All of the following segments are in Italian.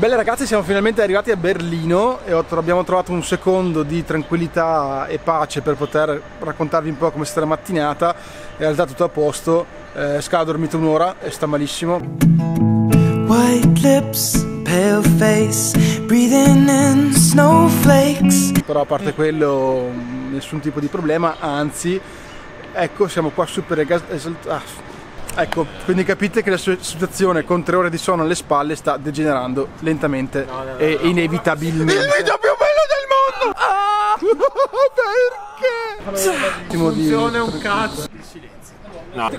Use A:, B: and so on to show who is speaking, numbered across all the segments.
A: Belle ragazzi, siamo finalmente arrivati a Berlino e abbiamo trovato un secondo di tranquillità e pace per poter raccontarvi un po' come è stata la mattinata. In realtà tutto a posto, eh, Scala ha dormito un'ora e sta malissimo. White lips, pale face, breathing in snowflakes. Però a parte quello, nessun tipo di problema, anzi, ecco, siamo qua super esaltati. Ah Ecco, quindi capite che la situazione con tre ore di sonno alle spalle sta degenerando lentamente no, no, no, e inevitabilmente. Il
B: video più bello del mondo! Ah!
A: Perché?
B: Funziona un cazzo. Il silenzio. No.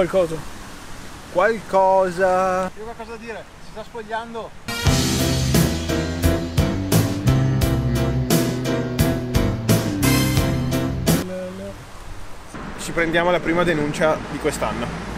A: Qualcosa.
B: Qualcosa. Io qualcosa da dire, si sta spogliando. Ci prendiamo la prima denuncia di quest'anno.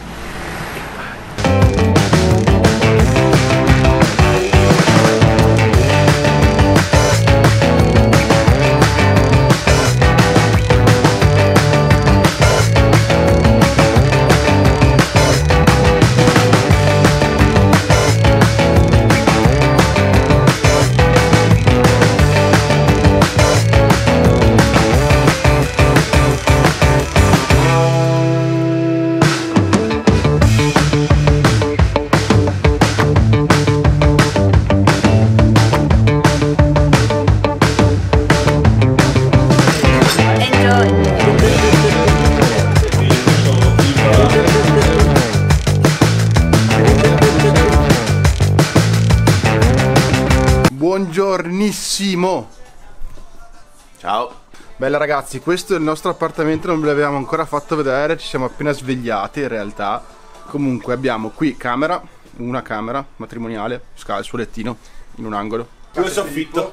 A: Bella ragazzi, questo è il nostro appartamento, non ve l'avevamo ancora fatto vedere, ci siamo appena svegliati in realtà. Comunque abbiamo qui camera, una camera matrimoniale, scala il suo lettino in un angolo.
B: Io soffitto.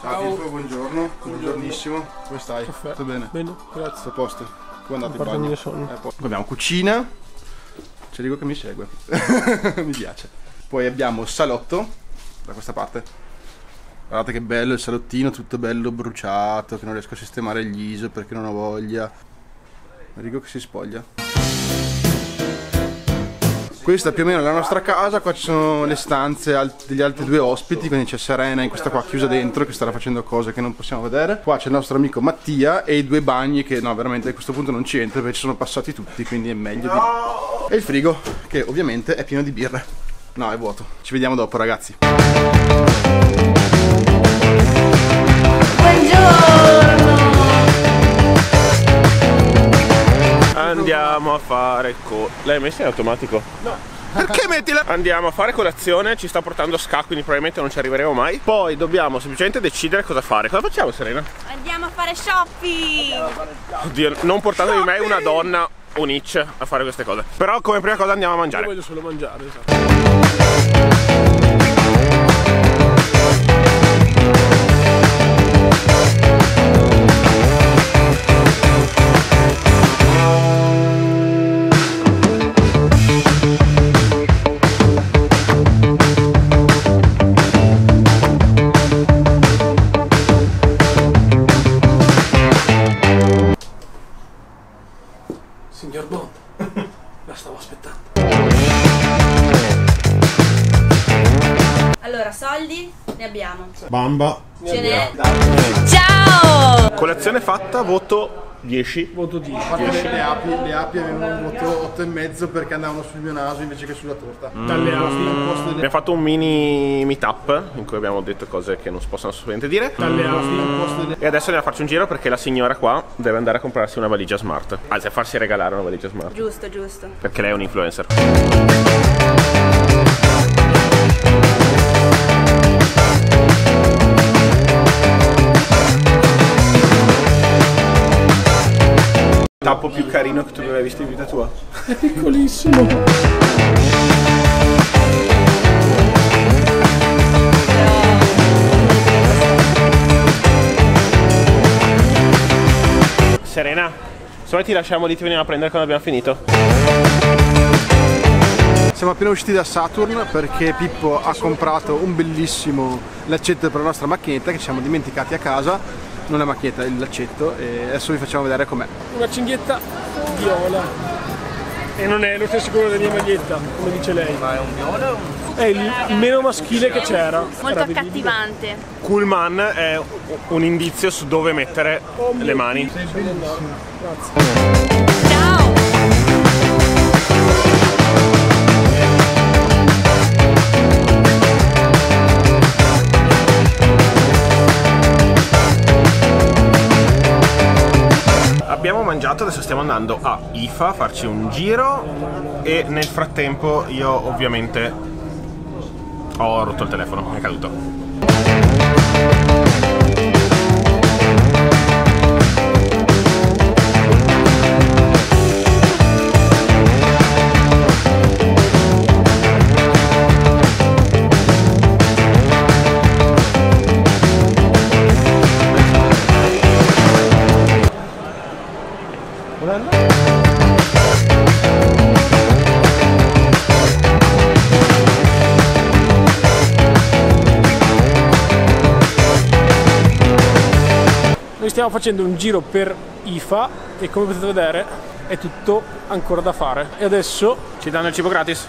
A: Ciao Filippo, buongiorno, buongiornissimo, come stai?
C: Caffè.
A: Tutto bene?
C: Bene, grazie.
A: A posto? Come andate in
C: bagno?
A: Eh, Poi abbiamo cucina, c'è dico che mi segue, mi piace. Poi abbiamo salotto, da questa parte Guardate che bello il salottino, tutto bello bruciato, che non riesco a sistemare gli ISO perché non ho voglia. Enrico che si spoglia. Questa è più o meno la nostra casa, qua ci sono le stanze degli altri due ospiti, quindi c'è Serena in questa qua chiusa dentro che starà facendo cose che non possiamo vedere. Qua c'è il nostro amico Mattia e i due bagni che no veramente a questo punto non ci entra perché ci sono passati tutti, quindi è meglio di... E il frigo che ovviamente è pieno di birre. No, è vuoto. Ci vediamo dopo ragazzi.
D: Buongiorno!
B: Andiamo a fare co... L'hai messa in automatico?
A: No.
B: Perché mettila? Andiamo a fare colazione, ci sta portando scacco, quindi probabilmente non ci arriveremo mai. Poi dobbiamo semplicemente decidere cosa fare. Cosa facciamo, Serena?
D: Andiamo a fare shopping!
B: Oddio, non portatevi mai una donna o Nietzsche a fare queste cose. Però come prima cosa andiamo a mangiare.
C: Io voglio solo mangiare, esatto.
D: Ciao!
B: Colazione fatta, voto 10.
C: Voto 10.
A: Le api, le api avevano un voto 8,5 perché andavano sul mio naso invece che sulla torta.
C: Dalle api.
B: Abbiamo fatto un mini meetup in cui abbiamo detto cose che non si possono assolutamente dire.
C: Dalle api.
B: E adesso andiamo a farci un giro perché la signora qua deve andare a comprarsi una valigia smart. Anzi, a farsi regalare una valigia smart.
D: Giusto, giusto.
B: Perché lei è un influencer. Tappo più carino che tu abbia visto in vita tua.
C: È piccolissimo.
B: Serena, se vuoi ti lasciamo lì, ti veniamo a prendere quando abbiamo finito.
A: Siamo appena usciti da Saturn perché Pippo ha comprato un bellissimo laccetto per la nostra macchinetta che ci siamo dimenticati a casa. Non la macchinetta, il laccetto e adesso vi facciamo vedere com'è.
C: Una cinghietta viola. E non è lo stesso colore della mia maglietta, come dice lei. Ma è un viola? È il meno maschile che c'era.
D: Molto accattivante.
B: Coolman è un indizio su dove mettere le mani.
D: Ciao!
B: Abbiamo mangiato, adesso stiamo andando a IFA a farci un giro e nel frattempo io ovviamente ho rotto il telefono, è caduto.
C: Noi stiamo facendo un giro per IFA e come potete vedere è tutto ancora da fare. E adesso
B: Ci danno il cibo gratis?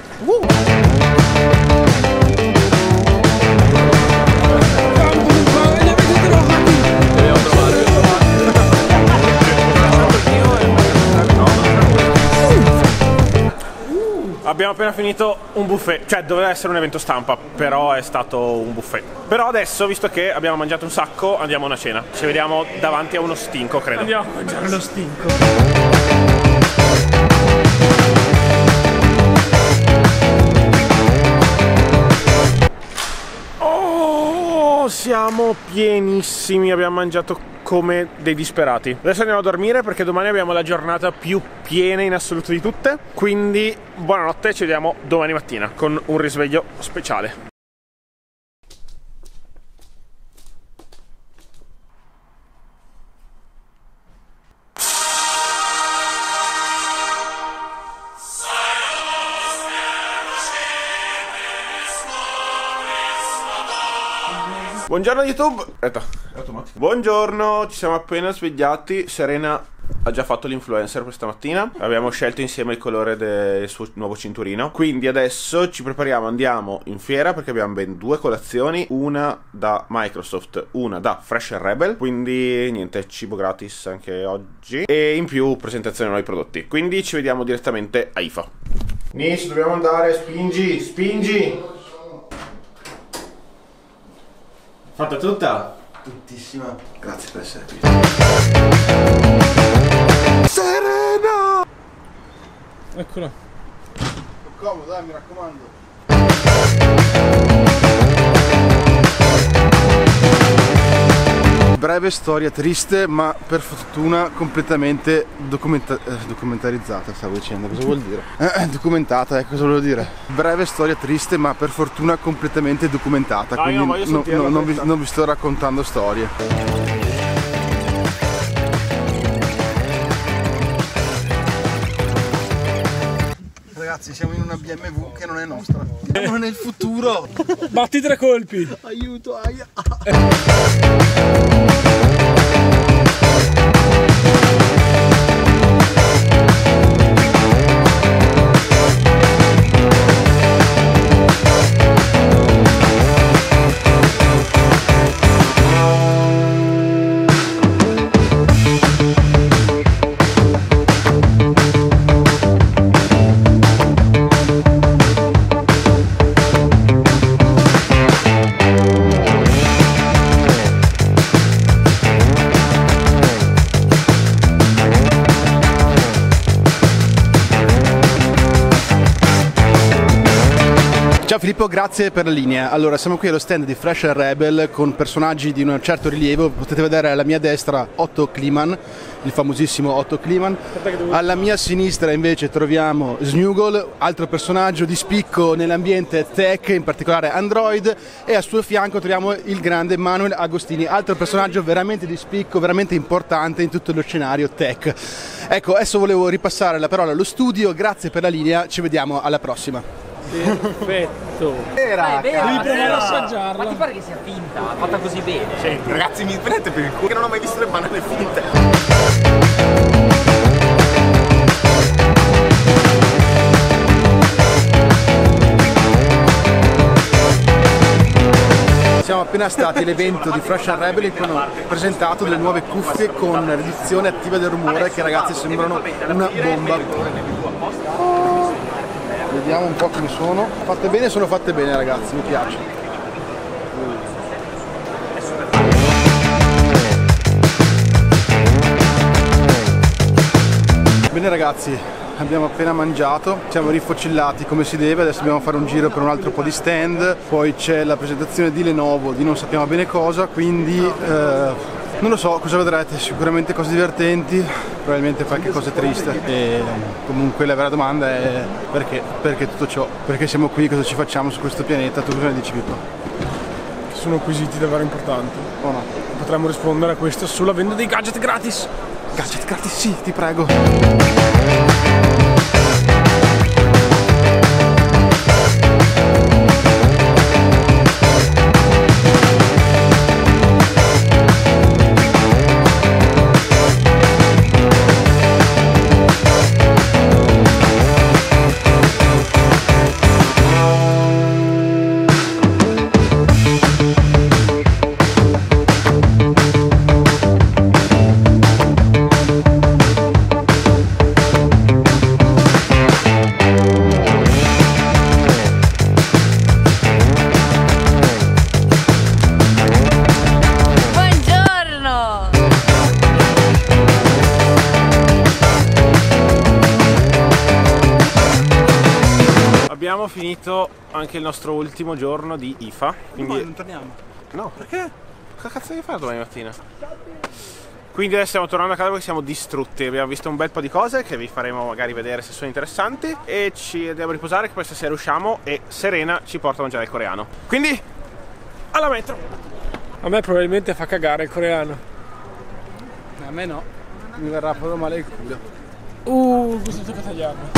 B: Abbiamo appena finito un buffet, cioè doveva essere un evento stampa, però è stato un buffet. Però adesso, visto che abbiamo mangiato un sacco, andiamo a una cena. Ci vediamo davanti a uno stinco, credo.
C: andiamo a mangiare lo stinco.
B: Oh, siamo pienissimi, abbiamo mangiato come dei disperati. Adesso andiamo a dormire perché domani abbiamo la giornata più piena in assoluto di tutte. Quindi buonanotte, ci vediamo domani mattina con un risveglio speciale. Buongiorno YouTube. Aspetta. Buongiorno, ci siamo appena svegliati. Serena ha già fatto l'influencer questa mattina. Abbiamo scelto insieme il colore del suo nuovo cinturino. Quindi adesso ci prepariamo, andiamo in fiera perché abbiamo ben due colazioni, una da Microsoft, una da Fresh Rebel. Quindi niente, cibo gratis anche oggi e in più presentazione dei nuovi prodotti. Quindi ci vediamo direttamente a IFA. Nis, dobbiamo andare, spingi, spingi. Fatta tutta?
A: Tuttissima. Grazie per essere qui.
B: Serena!
C: Eccola.
A: Comodo, dai, mi raccomando. Breve storia triste, ma per fortuna completamente documenta- eh, documentarizzata, stavo dicendo, cosa vuol dire? Eh, eh, documentata, eh, cosa volevo dire? Breve storia triste, ma per fortuna completamente documentata,
B: Dai,
A: quindi
B: no,
A: no- non, vi, non vi sto raccontando storie. Ragazzi, siamo in una BMW che non è nostra. Siamo nel futuro.
C: Batti tre colpi.
A: Aiuto, aia. Filippo, grazie per la linea. Allora, siamo qui allo stand di Fresh and Rebel con personaggi di un certo rilievo. Potete vedere alla mia destra Otto Kliman, il famosissimo Otto Kliman. Alla mia sinistra invece troviamo Snugol, altro personaggio di spicco nell'ambiente tech, in particolare Android, e al suo fianco troviamo il grande Manuel Agostini, altro personaggio veramente di spicco, veramente importante in tutto lo scenario tech. Ecco, adesso volevo ripassare la parola allo studio, grazie per la linea, ci vediamo alla prossima.
C: Perfetto.
A: Era,
C: Devi provare ad
E: Ma
C: assaggiarla.
E: ti pare che sia finta? Fatta così bene?
F: Cioè, ragazzi, mi prendete per il culo che non ho mai visto le banane finte.
A: Siamo appena stati all'evento di Fresh and Rebel in cui hanno presentato delle nuove cuffie con riduzione attiva del rumore che ragazzi sembrano una bomba. Vediamo un po' come sono. Fatte bene, sono fatte bene ragazzi, mi piace. Bene ragazzi, abbiamo appena mangiato, siamo rifocillati come si deve, adesso dobbiamo fare un giro per un altro po' di stand, poi c'è la presentazione di Lenovo di non sappiamo bene cosa, quindi eh, non lo so cosa vedrete, sicuramente cose divertenti, probabilmente qualche cosa triste e comunque la vera domanda è perché? Perché tutto ciò? Perché siamo qui, cosa ci facciamo su questo pianeta? Tu cosa ne dici Pippo?
C: Sono quesiti davvero importanti.
A: O no?
C: Potremmo rispondere a questo sulla vendita dei gadget gratis.
A: Gadget gratis, sì, ti prego.
B: Finito anche il nostro ultimo giorno di IFA. Quindi...
A: torniamo.
B: No, perché? Cosa cazzo devi fare domani mattina? Quindi adesso stiamo tornando a casa perché siamo distrutti. Abbiamo visto un bel po' di cose che vi faremo magari vedere se sono interessanti. E ci andiamo a riposare che poi stasera usciamo e Serena ci porta a mangiare il coreano. Quindi, alla metro!
C: A me probabilmente fa cagare il coreano.
A: A me no, mi verrà proprio male il culo.
C: Uh, questo tocca tagliarlo.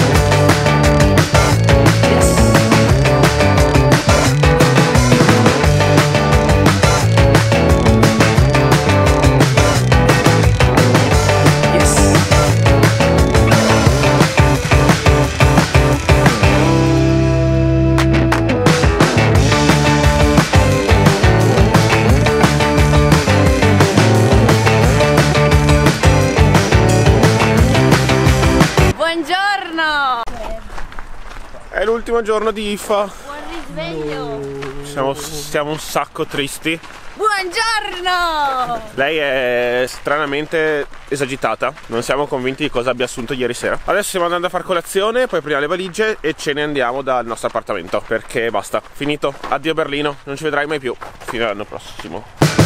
B: È l'ultimo giorno di IFA.
D: Buon risveglio!
B: Siamo, siamo un sacco tristi.
D: Buongiorno!
B: Lei è stranamente esagitata. Non siamo convinti di cosa abbia assunto ieri sera. Adesso stiamo andando a far colazione, poi prendiamo le valigie e ce ne andiamo dal nostro appartamento. Perché basta. Finito. Addio Berlino. Non ci vedrai mai più. Fino all'anno prossimo.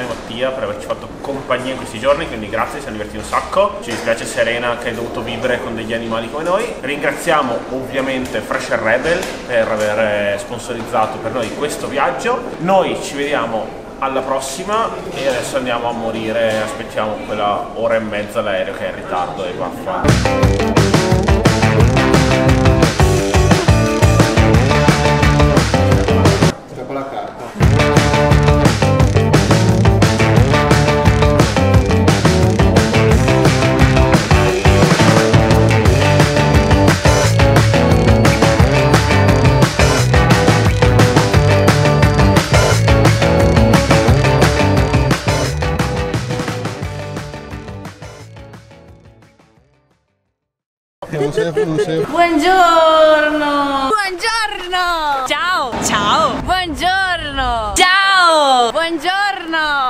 B: Serena e Mattia per averci fatto compagnia in questi giorni, quindi grazie, siamo divertiti un sacco. Ci dispiace Serena che hai dovuto vivere con degli animali come noi. Ringraziamo ovviamente Fresh Rebel per aver sponsorizzato per noi questo viaggio. Noi ci vediamo alla prossima e adesso andiamo a morire, aspettiamo quella ora e mezza l'aereo che è in ritardo e vaffa.